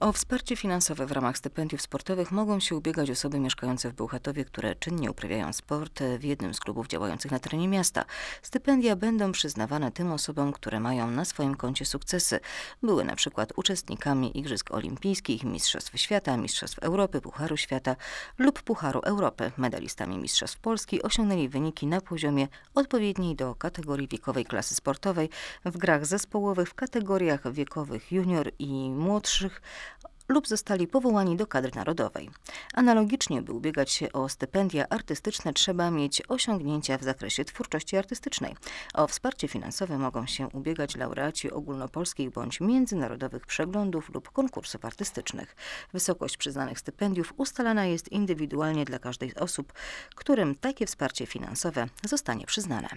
O wsparcie finansowe w ramach stypendiów sportowych mogą się ubiegać osoby mieszkające w Bełchatowie, które czynnie uprawiają sport w jednym z klubów działających na terenie miasta. Stypendia będą przyznawane tym osobom, które mają na swoim koncie sukcesy. Były na przykład uczestnikami Igrzysk Olimpijskich, Mistrzostw Świata, Mistrzostw Europy, Pucharu Świata lub Pucharu Europy. Medalistami Mistrzostw Polski osiągnęli wyniki na poziomie odpowiedniej do kategorii wiekowej klasy sportowej w grach zespołowych w kategoriach wiekowych junior i młodszych lub zostali powołani do kadry narodowej. Analogicznie, by ubiegać się o stypendia artystyczne, trzeba mieć osiągnięcia w zakresie twórczości artystycznej. O wsparcie finansowe mogą się ubiegać laureaci ogólnopolskich bądź międzynarodowych przeglądów lub konkursów artystycznych. Wysokość przyznanych stypendiów ustalana jest indywidualnie dla każdej z osób, którym takie wsparcie finansowe zostanie przyznane.